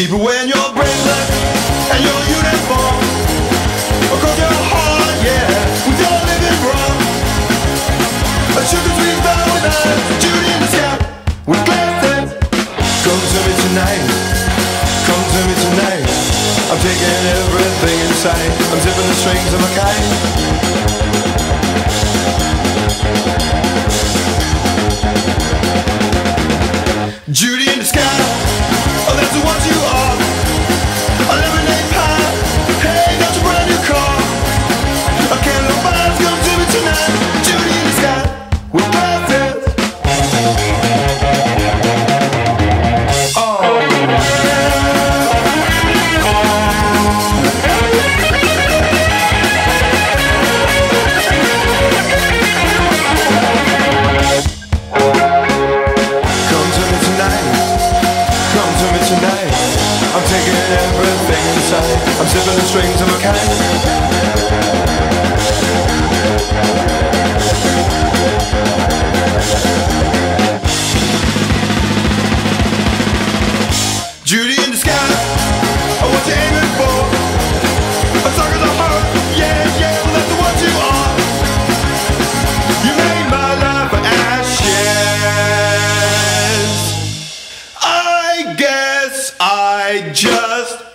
Keep away in your bracelet and your uniform. across your heart, yeah, we don't live it wrong. A sugar sweet Valentine, Judy in the sky with glasses. Come to me tonight, come to me tonight. I'm taking everything inside. I'm zipping the strings of my kite. Judy in the sky. everything to say. I'm sipping the strings of a can. I just